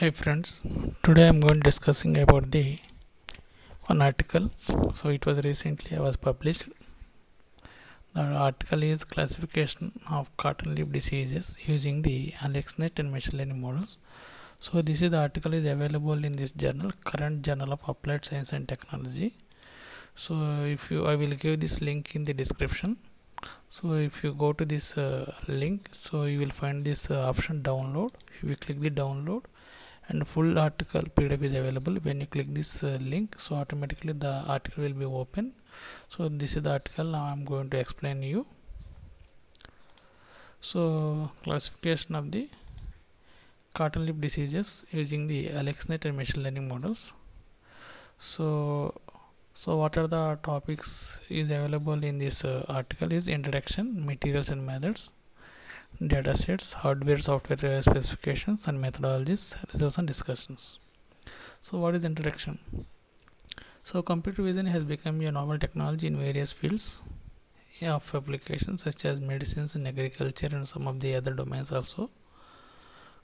hi friends today i'm going discussing about the one article. So it was recently i was published. The article is classification of cotton leaf diseases using the AlexNet and machine learning models. So this is the article is available in this journal current journal of applied science and technology. So if you i will give this link in the description. So if you go to this uh, link so you will find this uh, option download. If you click the download and full article pdf is available. When you click this uh, link so automatically the article will be open. So this is the article. Now i'm going to explain you. So classification of the cotton leaf diseases using the AlexNet and machine learning models. So so what are the topics is available in this uh, article is introduction materials and methods data sets hardware software uh, specifications and methodologies results and discussions. So what is introduction? So computer vision has become a normal technology in various fields of applications such as medicines and agriculture and some of the other domains also.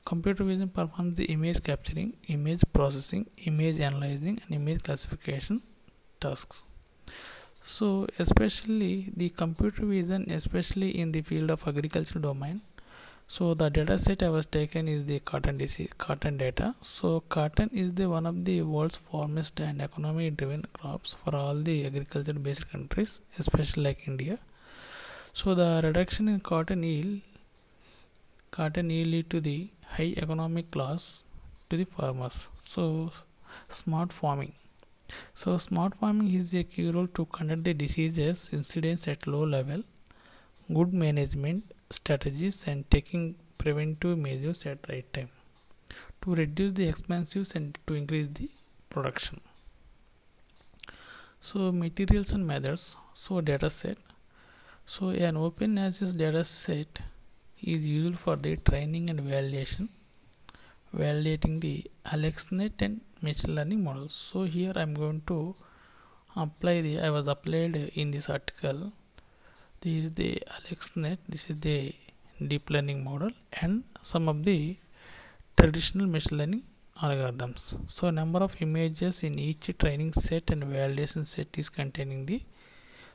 Computer vision performs the image capturing image processing image analyzing and image classification tasks so especially the computer vision especially in the field of agriculture domain. So the data set i was taken is the cotton disease cotton data. So cotton is the one of the world's warmest and economy driven crops for all the agriculture based countries especially like india. So the reduction in cotton yield cotton yield lead to the high economic loss to the farmers. So smart farming so smart farming is a key role to conduct the diseases incidence at low level, good management strategies and taking preventive measures at right time to reduce the expenses and to increase the production. So materials and methods. So data set. So an open access data set is used for the training and validation validating the AlexNet and machine learning models so here i'm going to apply the i was applied in this article. This is the alexnet. This is the deep learning model and some of the traditional machine learning algorithms. So number of images in each training set and validation set is containing the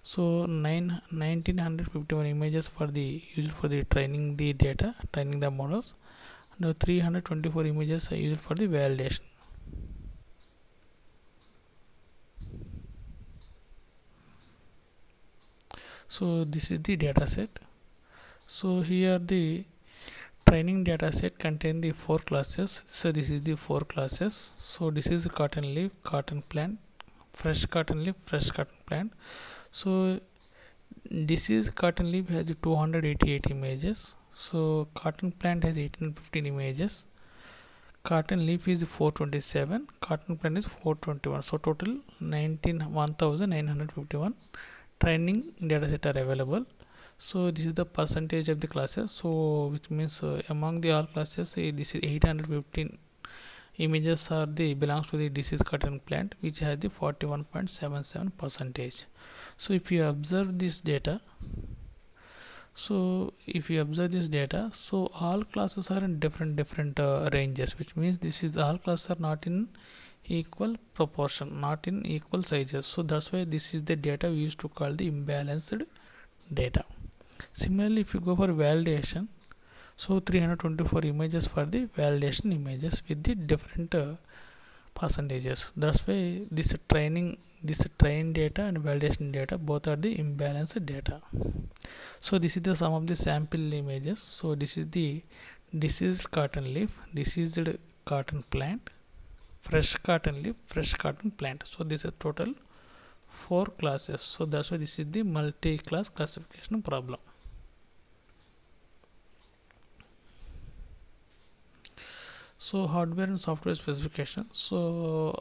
so 9 1951 images for the used for the training the data training the models. And 324 images are used for the validation so this is the data set. So here the training data set contain the four classes. So this is the four classes. So this is cotton leaf cotton plant fresh cotton leaf fresh cotton plant. So this is cotton leaf has 288 images. So cotton plant has 1815 images. Cotton leaf is 427 cotton plant is 421 so total 19 1951 training dataset are available. So this is the percentage of the classes. So which means uh, among the all classes uh, this is 815 images are the belongs to the disease cotton plant which has the 41.77 percentage. So if you observe this data so if you observe this data so all classes are in different different uh, ranges which means this is all classes are not in equal proportion not in equal sizes. So that's why this is the data we used to call the imbalanced data. Similarly if you go for validation so 324 images for the validation images with the different uh, percentages. That's why this training this train data and validation data both are the imbalanced data. So this is the sum of the sample images. So this is the diseased cotton leaf diseased cotton plant fresh cotton leaf fresh cotton plant so this is total four classes so that's why this is the multi-class classification problem so hardware and software specification so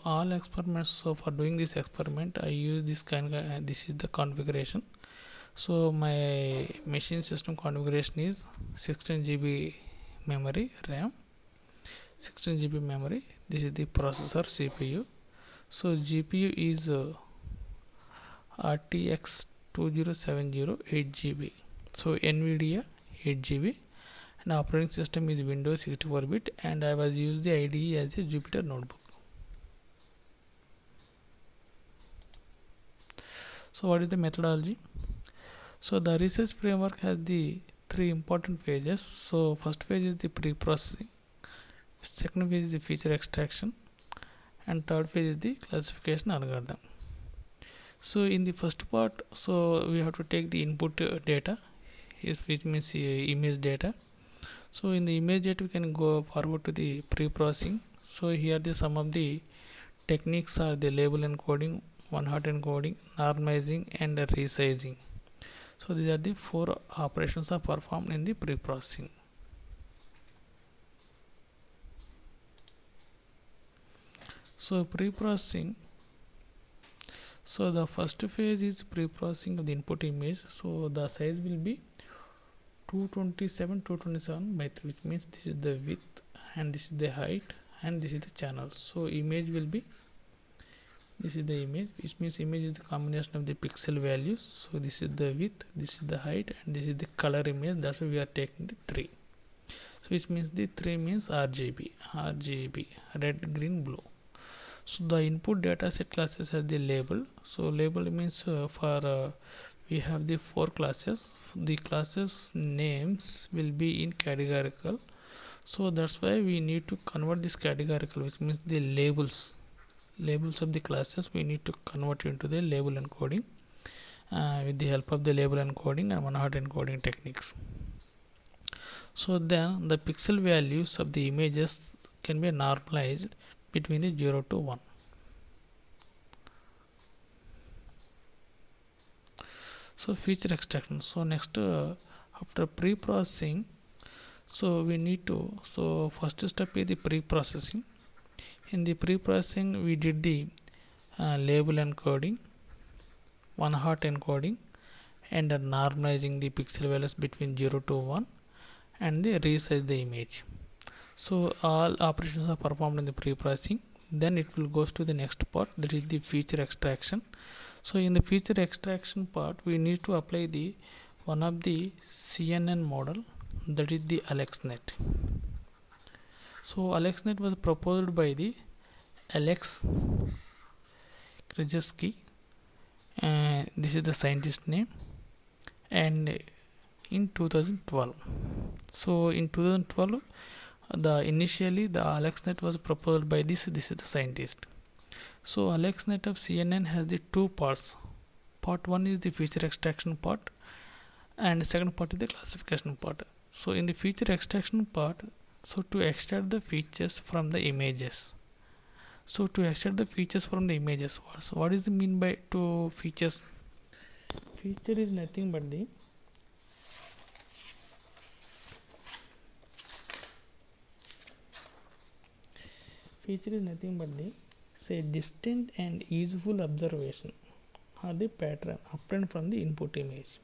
all experiments so for doing this experiment i use this kind of, uh, this is the configuration so my machine system configuration is 16 GB memory RAM 16 GB memory this is the processor CPU so GPU is uh, RTX 2070 8 GB so NVIDIA 8 GB and operating system is Windows 64 bit and I was used the IDE as a Jupyter notebook. So what is the methodology? So the research framework has the three important phases. So first phase is the pre-processing, second phase is the feature extraction and third phase is the classification algorithm. So in the first part, so we have to take the input uh, data which means uh, image data. So in the image data we can go forward to the pre-processing. So here the some of the techniques are the label encoding one hot encoding normalizing and resizing. So these are the four operations are performed in the pre-processing so pre-processing. So the first phase is pre-processing of the input image. So the size will be 227 227 by 3 which means this is the width and this is the height and this is the channel. So image will be this is the image which means image is the combination of the pixel values. So this is the width this is the height and this is the color image. That's why we are taking the 3 so which means the 3 means RGB RGB red green blue so the input data set classes has the label. So label means uh, for uh, we have the four classes. The classes names will be in categorical. So that's why we need to convert this categorical which means the labels. Labels of the classes we need to convert into the label encoding uh, with the help of the label encoding and one hot encoding techniques. So then the pixel values of the images can be normalized between the 0 to 1 so feature extraction. So next uh, after pre-processing so we need to so first step is the pre-processing. In the pre-processing we did the uh, label encoding one hot encoding and normalizing the pixel values between 0 to 1 and the resize the image so all operations are performed in the pre-processing. Then it will goes to the next part that is the feature extraction. So in the feature extraction part we need to apply the one of the CNN model that is the AlexNet. So AlexNet was proposed by the Alex Krizhevsky uh, this is the scientist name and in 2012 so in 2012 the initially the AlexNet was proposed by this this is the scientist so AlexNet of CNN has the two parts. Part one is the feature extraction part and second part is the classification part. So in the feature extraction part, so to extract the features from the images. So to extract the features from the images, so what is the mean by two features? Feature is nothing but the feature is nothing but the say distinct and useful observation or the pattern obtained from the input image.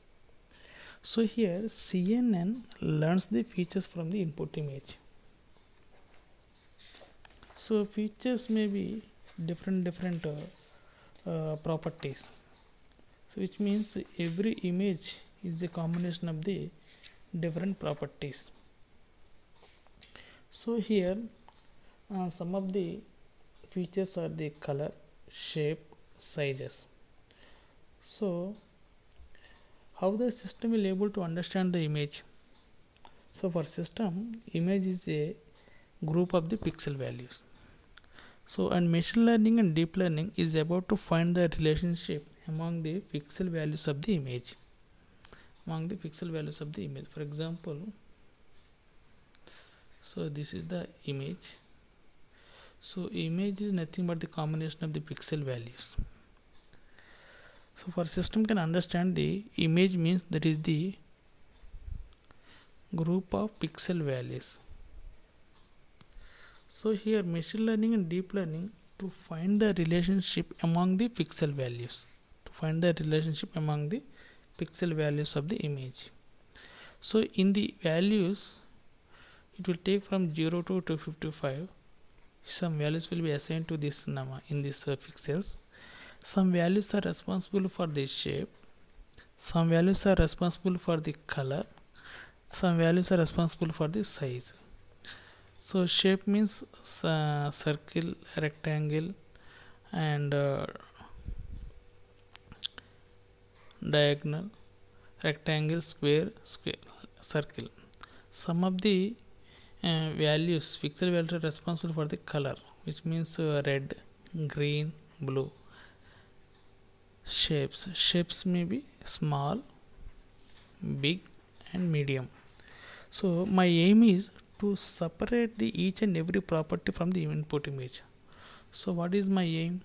So here CNN learns the features from the input image. So features may be different different uh, uh, properties. So which means every image is a combination of the different properties. So here uh, some of the features are the color shape sizes. So how the system will able to understand the image? So for system image is a group of the pixel values. So and machine learning and deep learning is about to find the relationship among the pixel values of the image. Among the pixel values of the image. For example so this is the image so image is nothing but the combination of the pixel values. So for system can understand the image means that is the group of pixel values. So here machine learning and deep learning to find the relationship among the pixel values to find the relationship among the pixel values of the image. So in the values it will take from 0 to 255 some values will be assigned to this number in this uh, pixels some values are responsible for the shape. Some values are responsible for the color. Some values are responsible for the size. So shape means uh, circle rectangle and uh, diagonal rectangle square square circle. Some of the uh, values pixel values are responsible for the color which means uh, red green blue. Shapes shapes may be small big and medium. So my aim is to separate the each and every property from the input image. So what is my aim?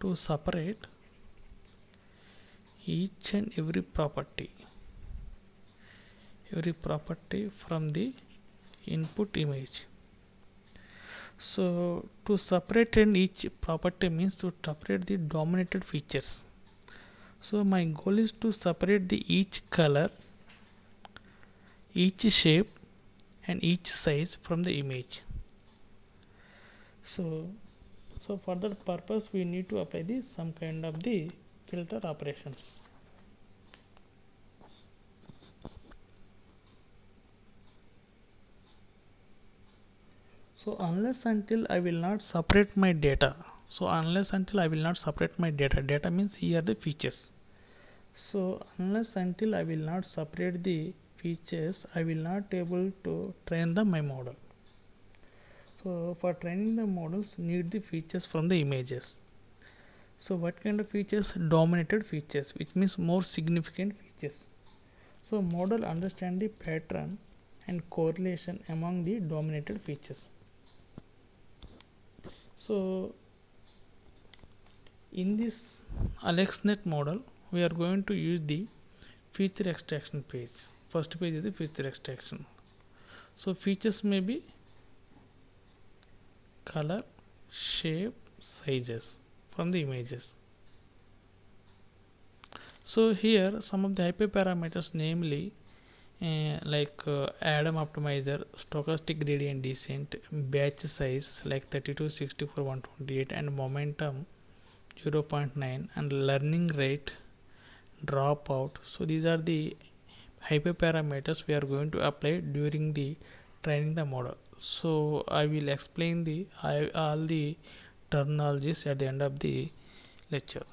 To separate each and every property every property from the input image. So to separate in each property means to separate the dominated features. So my goal is to separate the each color each shape and each size from the image. So so for that purpose we need to apply the some kind of the filter operations so unless until I will not separate my data. So unless until I will not separate my data. Data means here the features. So unless until I will not separate the features I will not able to train the my model. So for training the models need the features from the images. So what kind of features? Dominated features which means more significant features. So model understand the pattern and correlation among the dominated features so in this AlexNet model we are going to use the feature extraction page. First page is the feature extraction. So features may be color shape sizes from the images. So here some of the hyperparameters namely uh, like uh, Adam optimizer, stochastic gradient descent, batch size like 32, 64, 128 and momentum 0.9 and learning rate dropout. So these are the hyperparameters we are going to apply during the training the model. So I will explain the I, all the terminologies at the end of the lecture.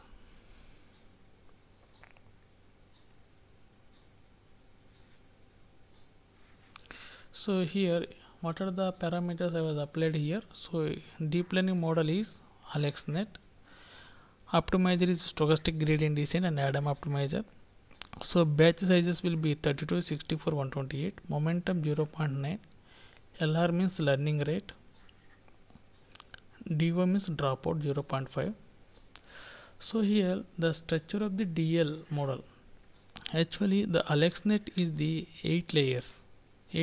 So here what are the parameters I was applied here? So deep learning model is AlexNet. Optimizer is stochastic gradient descent and Adam optimizer. So batch sizes will be 32 64 128 momentum 0.9 LR means learning rate. DO means dropout 0.5 so here the structure of the DL model. Actually the AlexNet is the 8 layers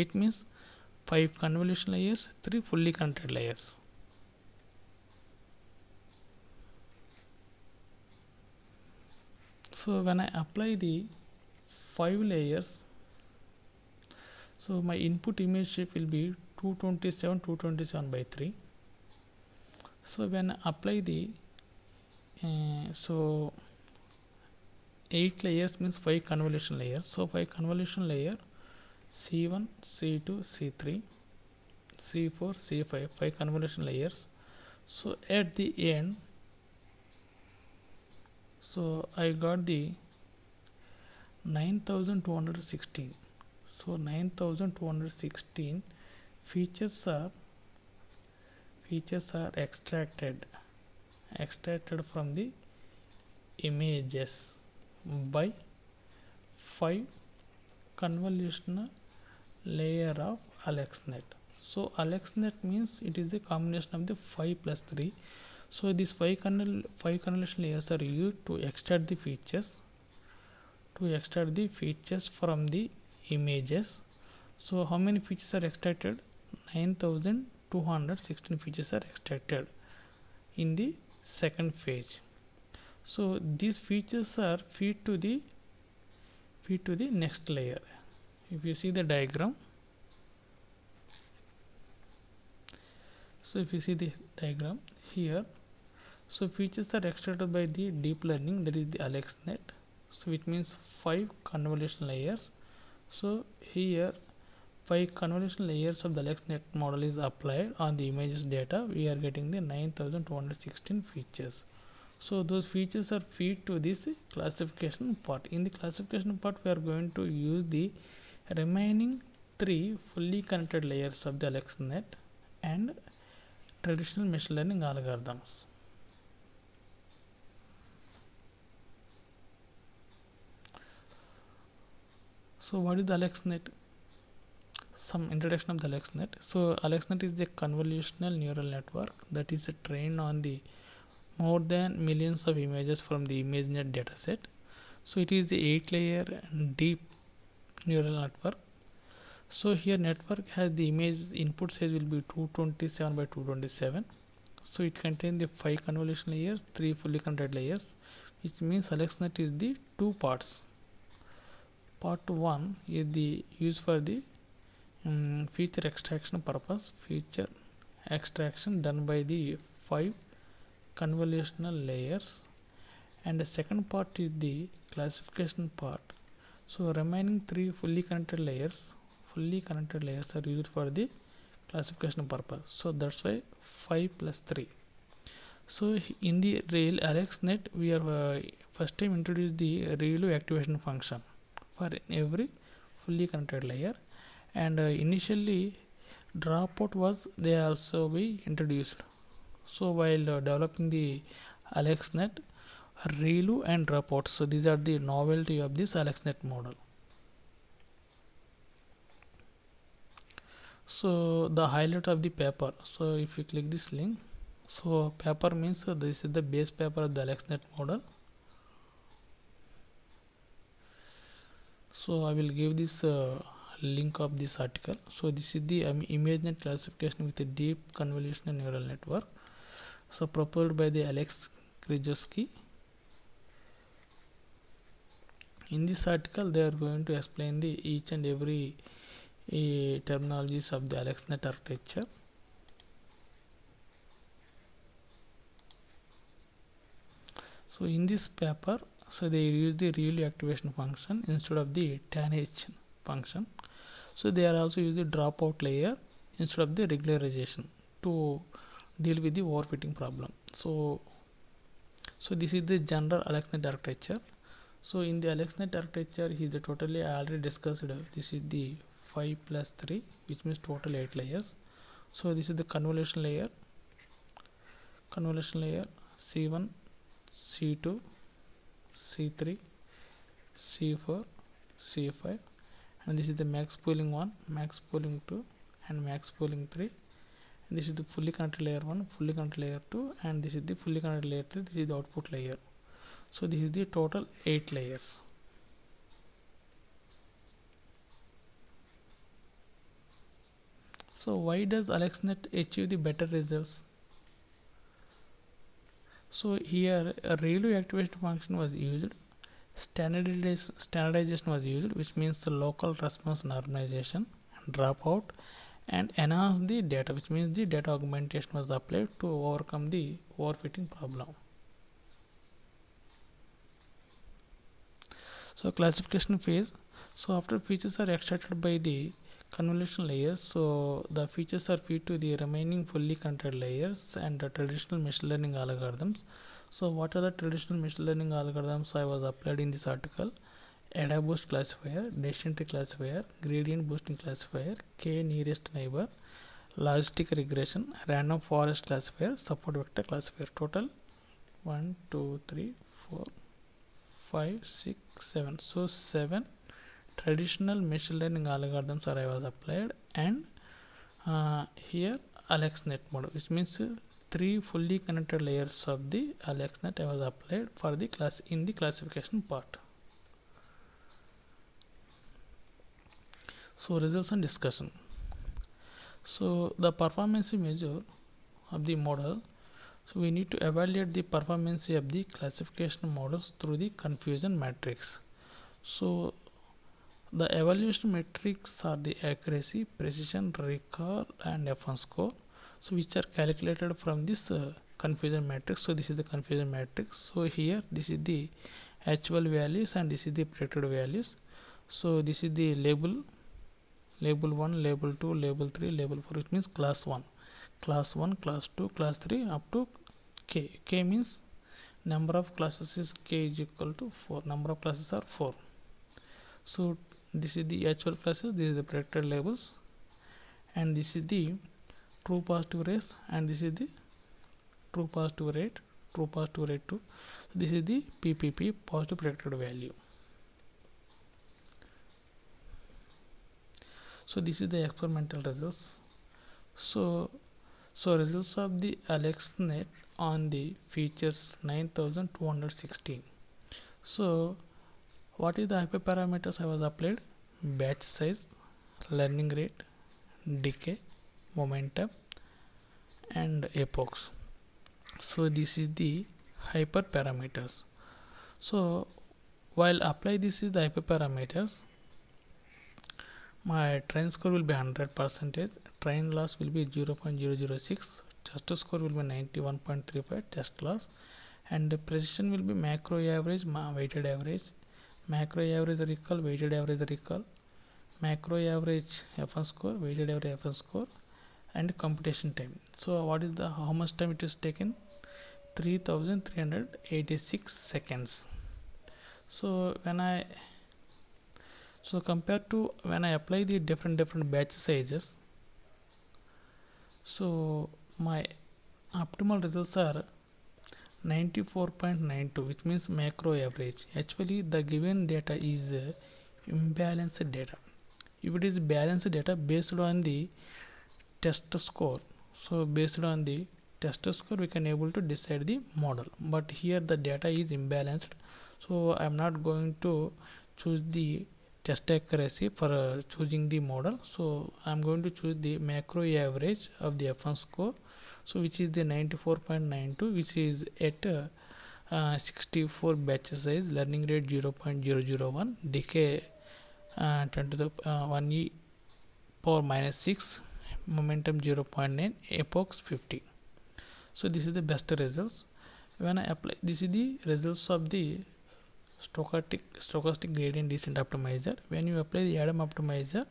8 means 5 convolution layers 3 fully connected layers. So when I apply the 5 layers so my input image shape will be 227 227 by 3 so when I apply the uh, so 8 layers means 5 convolution layers. So 5 convolution layer C1, C2, C3, C4, C5, 5 convolution layers. So at the end, so I got the 9216. So 9216 features are features are extracted extracted from the images by 5 convolutional layer of AlexNet. So AlexNet means it is a combination of the 5 plus 3. So these 5, convol 5 convolution layers are used to extract the features to extract the features from the images. So how many features are extracted? 9216 features are extracted in the second phase. So these features are feed to the feed to the next layer if you see the diagram so if you see the diagram here so features are extracted by the deep learning that is the AlexNet so which means five convolution layers. So here five convolution layers of the AlexNet model is applied on the images data. We are getting the 9216 features. So those features are feed to this classification part. In the classification part we are going to use the remaining three fully connected layers of the AlexNet and traditional machine learning algorithms. So what is the AlexNet some introduction of the AlexNet so AlexNet is a convolutional neural network that is trained on the more than millions of images from the ImageNet dataset. So it is the 8 layer deep neural network. So here network has the image input size will be 227 by 227 so it contains the five convolution layers three fully connected layers which means AlexNet is the two parts. Part 1 is the use for the um, feature extraction purpose feature extraction done by the five convolutional layers. And the second part is the classification part so remaining three fully connected layers fully connected layers are used for the classification purpose. So that's why 5 plus 3 so in the real AlexNet we are uh, first time introduced the ReLU activation function for every fully connected layer. And uh, initially dropout was they also be introduced. So while uh, developing the AlexNet ReLU and dropout so these are the novelty of this AlexNet model. So the highlight of the paper. So if you click this link so paper means uh, this is the base paper of the AlexNet model. So I will give this uh, link of this article. So this is the um, ImageNet classification with a deep convolutional neural network. So proposed by the Alex Krizhevsky in this article they are going to explain the each and every uh, terminologies of the AlexNet architecture. So in this paper so they use the ReLU activation function instead of the tanh function. So they are also using dropout layer instead of the regularization to deal with the overfitting problem. So so this is the general AlexNet architecture so in the AlexNet architecture is totally I already discussed. This is the 5 plus 3 which means total 8 layers. So this is the convolution layer. Convolution layer c1 c2 c3 c4 c5 and this is the max pooling 1 max pooling 2 and max pooling 3 and this is the fully connected layer 1 fully connected layer 2 and this is the fully connected layer 3 this is the output layer so this is the total 8 layers. So why does AlexNet achieve the better results? So here a ReLU activation function was used standardization, standardization was used which means the local response normalization dropout and enhance the data which means the data augmentation was applied to overcome the overfitting problem so classification phase. So after features are extracted by the convolution layers so the features are fed to the remaining fully connected layers and the traditional machine learning algorithms. So what are the traditional machine learning algorithms? I was applied in this article. AdaBoost classifier decision tree classifier gradient boosting classifier k nearest neighbor logistic regression random forest classifier support vector classifier. Total 1 2 3 4 5 6 7 so 7 traditional machine learning algorithms are I was applied and uh, here AlexNet model which means uh, three fully connected layers of the AlexNet I was applied for the class in the classification part. So results and discussion. So the performance measure of the model so we need to evaluate the performance of the classification models through the confusion matrix so the evaluation metrics are the accuracy, precision, recall and F1 score. So which are calculated from this uh, confusion matrix. So this is the confusion matrix. So here this is the actual values and this is the predicted values. so this is the label label 1 label 2 label 3 label 4 which means class 1 class 1 class 2 class 3 up to k. K means number of classes is k is equal to 4 number of classes are 4 so this is the actual classes this is the predicted labels and this is the true positive race and this is the true positive rate true positive rate 2 so this is the ppp positive predicted value. So this is the experimental results. So so results of the AlexNet on the features 9216 so what is the hyperparameters I was applied? Batch size learning rate decay momentum and epochs. So this is the hyperparameters. So while apply this is the hyperparameters my train score will be 100 percentage. Train loss will be 0.006 test score will be 91.35 test loss. And the precision will be macro average weighted average. Macro average recall weighted average recall macro average f1 score weighted average f1 score. And computation time. So what is the how much time it is taken? 3386 seconds. So when i so compared to when I apply the different different batch sizes so my optimal results are 94.92 which means macro average. Actually the given data is uh, imbalanced data. If it is balanced data based on the test score so based on the test score we can able to decide the model. But here the data is imbalanced so i'm not going to choose the test accuracy for uh, choosing the model. So i'm going to choose the macro average of the f1 score so which is the 94.92 which is at uh, uh, 64 batch size learning rate 0.001 decay uh, 10 to the uh, 1 e power minus 6 momentum 0.9 epochs 50 so this is the best results. When i apply this is the results of the stochastic stochastic gradient descent optimizer. When you apply the adam optimizer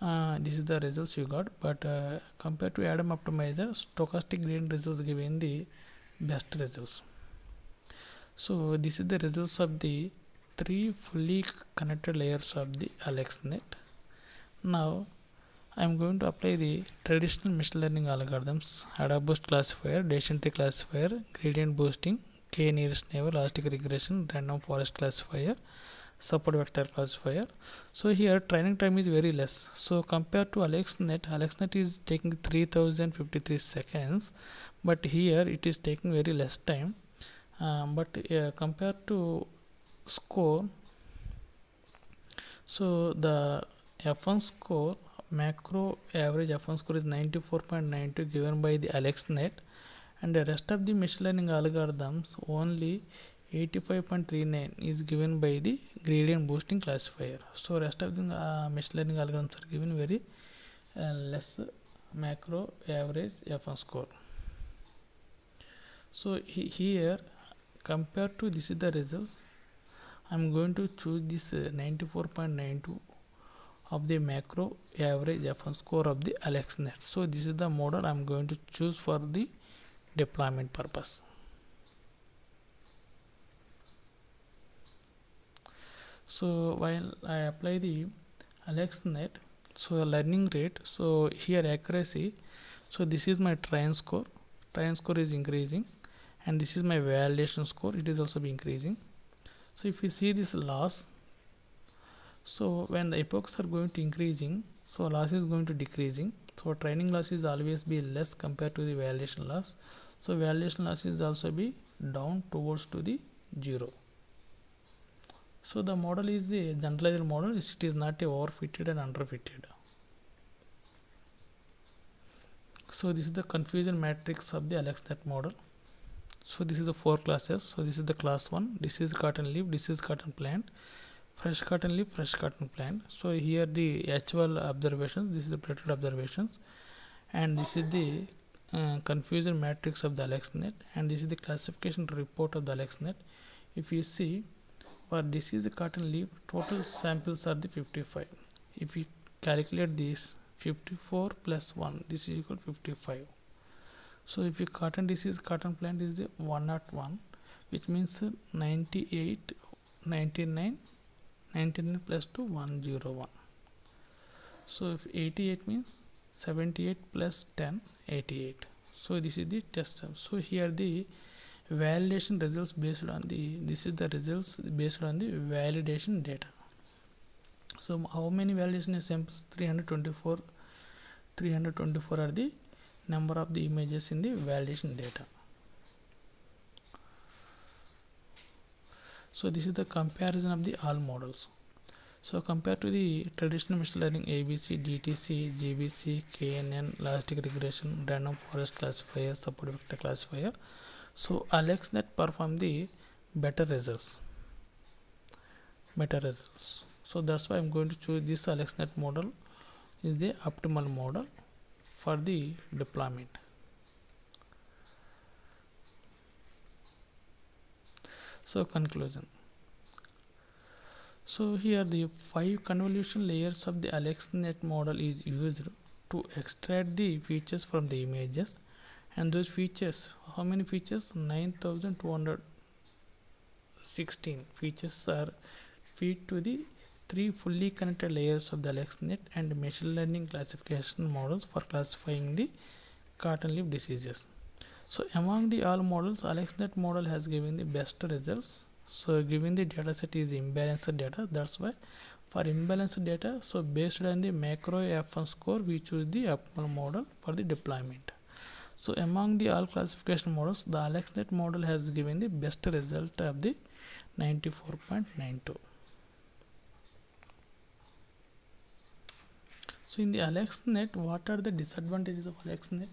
uh, this is the results you got but uh, compared to adam optimizer stochastic gradient results given the best results. So this is the results of the three fully connected layers of the AlexNet now I'm going to apply the traditional machine learning algorithms AdaBoost classifier, decision tree classifier, gradient boosting, k nearest neighbor logistic regression random forest classifier support vector classifier. So here training time is very less. So compared to alexnet alexnet is taking 3053 seconds but here it is taking very less time. Um, but uh, compared to score so the f1 score macro average f1 score is 94.92 given by the alexnet and the rest of the machine learning algorithms only 85.39 is given by the gradient boosting classifier. So rest of the uh, machine learning algorithms are given very uh, less macro average f1 score. So he, here compared to this is the results. I'm going to choose this uh, 94.92 of the macro average f1 score of the alexnet. So this is the model i'm going to choose for the deployment purpose. So while I apply the AlexNet, so the learning rate, so here accuracy, so this is my train score, train score is increasing and this is my validation score, it is also increasing. So if you see this loss, so when the epochs are going to increasing, so loss is going to decreasing. So training loss is always be less compared to the validation loss so validation loss is also be down towards to the zero. So the model is the generalized model. It is not a overfitted and underfitted. So this is the confusion matrix of the AlexNet model. So this is the four classes. So this is the class one. This is cotton leaf. This is cotton plant. Fresh cotton leaf fresh cotton plant. So here the actual observations. This is the predicted observations. And this is the uh, confusion matrix of the AlexNet and this is the classification report of the AlexNet if you see for disease cotton leaf total samples are the 55 if you calculate this 54 plus 1 this is equal to 55 so if you cotton disease cotton plant is the 101 which means 98 99 99 plus 2 101 so if 88 means 78 plus 10 88 so this is the test so here the validation results based on the this is the results based on the validation data. So how many validation samples 324 324 are the number of the images in the validation data. So this is the comparison of the all models so compared to the traditional machine learning ABC, DTC, GBC, KNN, logistic regression, random forest classifier, support vector classifier, so AlexNet perform the better results. Better results. So that's why I'm going to choose this AlexNet model is the optimal model for the deployment. So conclusion. So here the five convolution layers of the AlexNet model is used to extract the features from the images. And those features how many features? 9216 features are feed to the three fully connected layers of the AlexNet and machine learning classification models for classifying the cotton leaf diseases. So among the all models, AlexNet model has given the best results so given the data set is imbalanced data that's why. For imbalanced data so based on the macro f1 score we choose the optimal model for the deployment. So among the all classification models the alexnet model has given the best result of the 94.92 so in the alexnet what are the disadvantages of alexnet?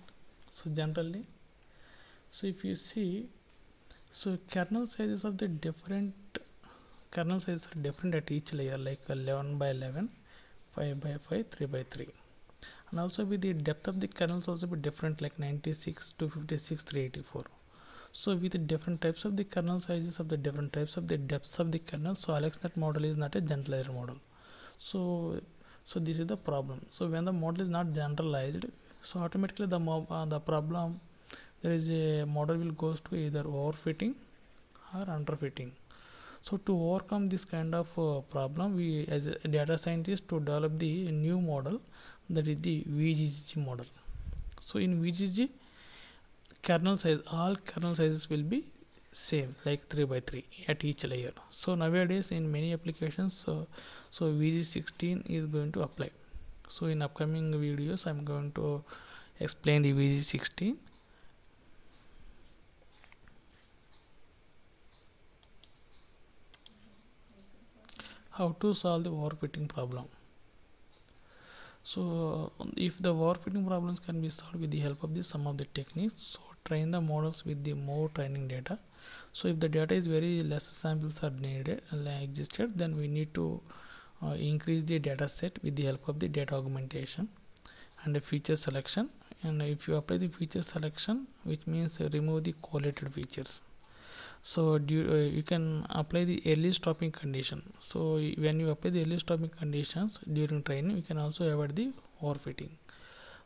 So generally so if you see so kernel sizes of the different kernel sizes are different at each layer like 11 by 11 5 by 5 3 by 3 and also with the depth of the kernels also be different like 96 to 56 384 so with the different types of the kernel sizes of the different types of the depths of the kernel so AlexNet model is not a generalized model. So so this is the problem. So when the model is not generalized so automatically the uh, the problem there is a model will goes to either overfitting or underfitting. So to overcome this kind of uh, problem we as a data scientist to develop the new model that is the VGG model. So in VGG kernel size all kernel sizes will be same like 3 by 3 at each layer. So nowadays in many applications so so VGG16 is going to apply. So in upcoming videos I'm going to explain the VGG16 how to solve the overfitting problem. So if the overfitting problems can be solved with the help of the some of the techniques so train the models with the more training data. So if the data is very less samples are needed uh, existed then we need to uh, increase the data set with the help of the data augmentation and the feature selection. And if you apply the feature selection which means uh, remove the correlated features so do, uh, you can apply the early stopping condition. So when you apply the early stopping conditions during training you can also avoid the overfitting.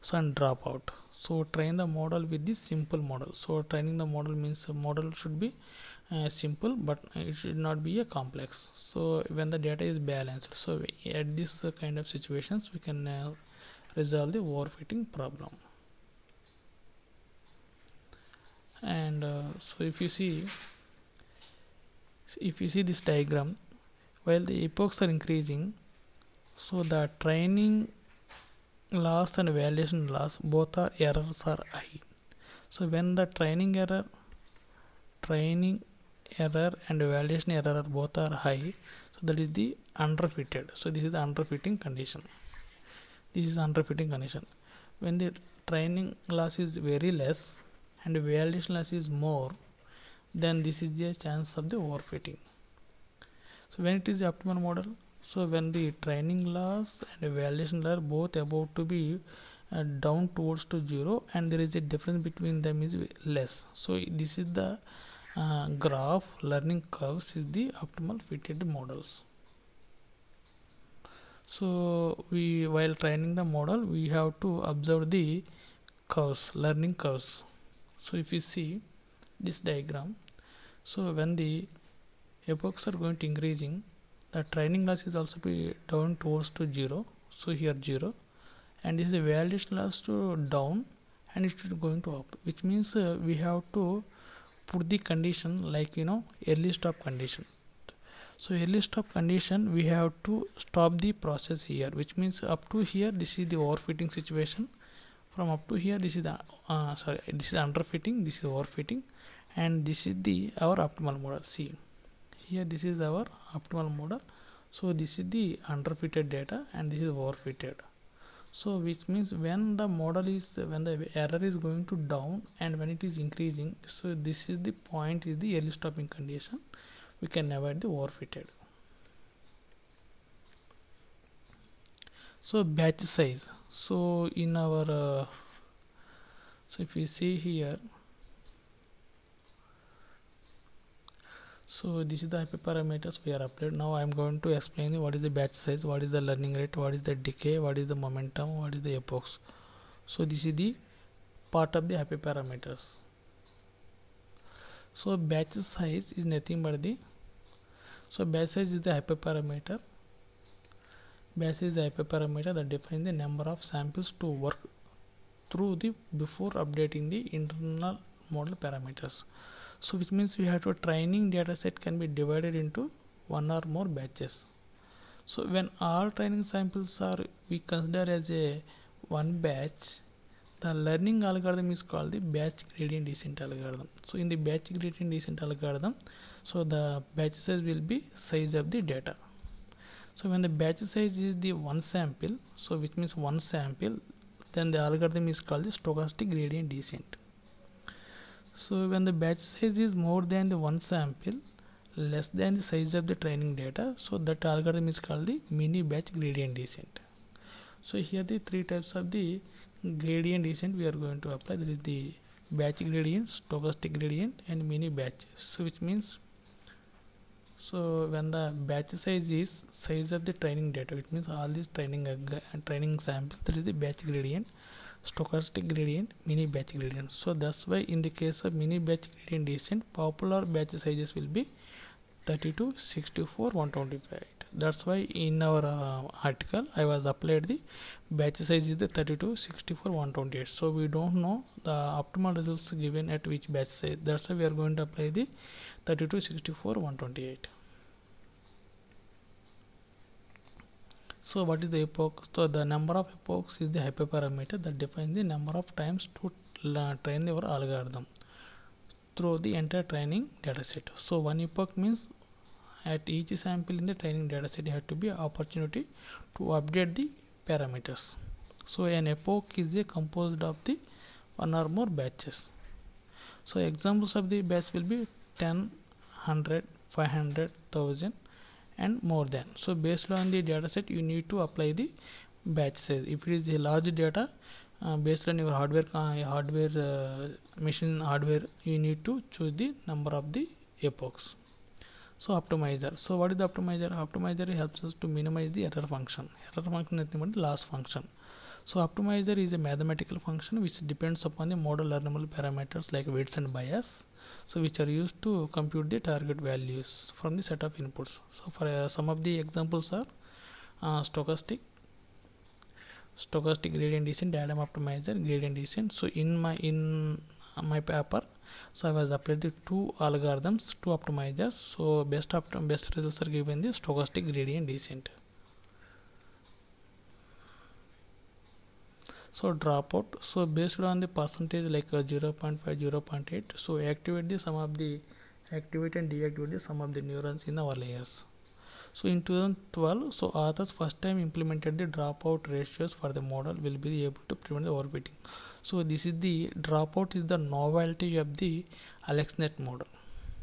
So and dropout so train the model with the simple model. So training the model means the model should be uh, simple but it should not be a complex. So when the data is balanced so at this uh, kind of situations we can uh, resolve the overfitting problem. And uh, so if you see if you see this diagram while the epochs are increasing so the training loss and validation loss both are errors are high. So when the training error training error and validation error both are high so that is the underfitted so this is the underfitting condition. This is underfitting condition. When the training loss is very less and validation loss is more then this is the chance of the overfitting. So when it is the optimal model so when the training loss and validation are both about to be uh, down towards to zero and there is a difference between them is less. So this is the uh, graph learning curves is the optimal fitted models. So we while training the model we have to observe the curves learning curves. So if you see this diagram. So when the epochs are going to increasing the training loss is also be down towards to zero. So here zero. And this is a validation loss to down and it is going to up which means uh, we have to put the condition like you know early stop condition. So early stop condition we have to stop the process here which means up to here this is the overfitting situation from up to here this is the uh, sorry this is underfitting this is overfitting and this is the our optimal model. See here this is our optimal model. So this is the underfitted data and this is overfitted so which means when the model is when the error is going to down and when it is increasing so this is the point is the early stopping condition. We can avoid the overfitted so batch size. So in our uh, so if you see here so this is the hyperparameters we are applied now i am going to explain what is the batch size what is the learning rate what is the decay what is the momentum what is the epochs. So this is the part of the hyperparameters. So batch size is nothing but the so batch size is the hyperparameter batch size is the hyperparameter that defines the number of samples to work through the before updating the internal model parameters. So which means we have to training data set can be divided into one or more batches. So when all training samples are we consider as a one batch the learning algorithm is called the batch gradient descent algorithm. So in the batch gradient descent algorithm so the batch size will be size of the data so when the batch size is the one sample so which means one sample then the algorithm is called the stochastic gradient descent. So when the batch size is more than the one sample less than the size of the training data so that algorithm is called the mini batch gradient descent. So here the three types of the gradient descent we are going to apply. That is the batch gradient stochastic gradient and mini batch. So which means so when the batch size is size of the training data which means all these training uh, training samples there is the batch gradient stochastic gradient mini batch gradient. So that's why in the case of mini batch gradient descent popular batch sizes will be 32 64 125 that's why in our uh, article i was applied the batch size is the 32 64 128 so we don't know the optimal results given at which batch size. That's why we are going to apply the 32 64 128 so what is the epoch? So the number of epochs is the hyperparameter that defines the number of times to train your algorithm through the entire training dataset. So one epoch means at each sample in the training dataset you have to be opportunity to update the parameters. So an epoch is a composed of the one or more batches. So examples of the batch will be 10 100 500 1000 and more than. So based on the dataset you need to apply the batch size. If it is a large data uh, based on your hardware uh, hardware uh, machine hardware you need to choose the number of the epochs so optimizer. So what is the optimizer? Optimizer helps us to minimize the error function. Error function is the loss function. So optimizer is a mathematical function which depends upon the model learnable parameters like weights and bias so which are used to compute the target values from the set of inputs. So for uh, some of the examples are uh, stochastic stochastic gradient descent diagram optimizer gradient descent. So in my in my paper so i was applied the two algorithms two optimizers so best opt best results are given the stochastic gradient descent. So dropout so based on the percentage like uh, 0 0.5 0 0.8 so activate the some of the activate and deactivate the some of the neurons in our layers. So in 2012 so authors first time implemented the dropout ratios for the model will be able to prevent the overfitting so this is the dropout is the novelty of the AlexNet model.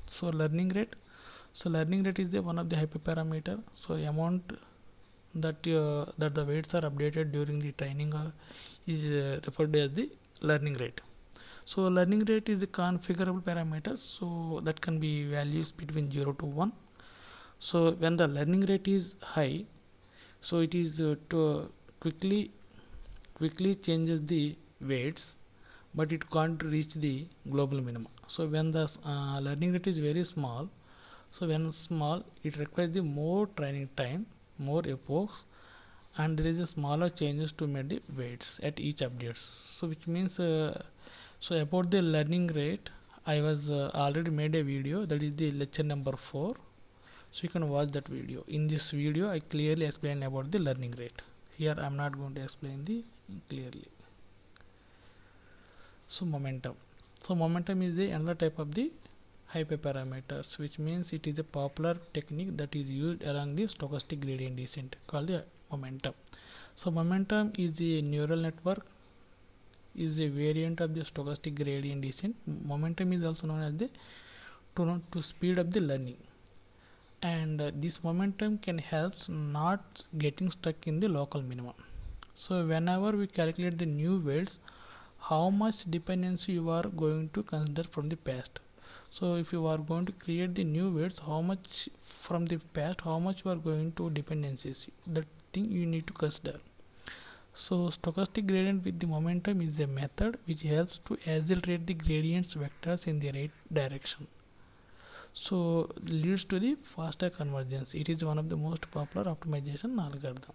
So learning rate. So learning rate is the one of the hyperparameter. So amount that uh, that the weights are updated during the training uh, is uh, referred as the learning rate. So learning rate is the configurable parameter. So that can be values between 0 to 1 so when the learning rate is high so it is uh, to quickly quickly changes the weights but it can't reach the global minimum so when the uh, learning rate is very small so when small it requires the more training time more epochs and there is a smaller changes to make the weights at each updates. So which means uh, so about the learning rate i was uh, already made a video that is the lecture number 4 so you can watch that video. In this video i clearly explain about the learning rate. Here i'm not going to explain the clearly so momentum. So momentum is the another type of the hyperparameters which means it is a popular technique that is used along the stochastic gradient descent called the momentum. So momentum is a neural network is a variant of the stochastic gradient descent. Momentum is also known as the to, to speed up the learning. And uh, this momentum can helps not getting stuck in the local minimum. So whenever we calculate the new weights how much dependency you are going to consider from the past. So if you are going to create the new weights how much from the past how much you are going to dependencies? That thing you need to consider. So stochastic gradient with the momentum is a method which helps to accelerate the gradients vectors in the right direction. So leads to the faster convergence. It is one of the most popular optimization algorithm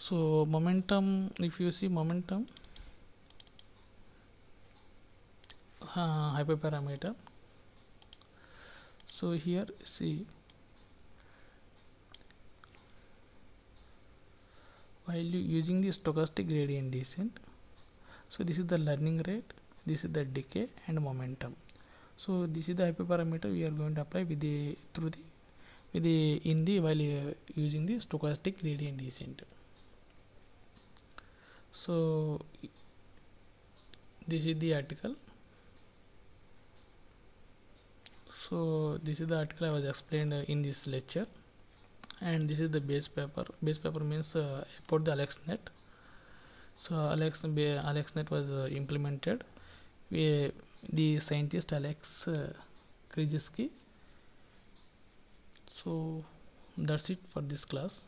so momentum if you see momentum uh, hyperparameter. So here see while using the stochastic gradient descent so this is the learning rate this is the decay and momentum. So this is the hyperparameter we are going to apply with the through the with the in the while uh, using the stochastic gradient descent so this is the article. So this is the article i was explained in this lecture. And this is the base paper. Base paper means uh, about the alexnet. So alex alexnet was uh, implemented. We, the scientist alex uh, so that's it for this class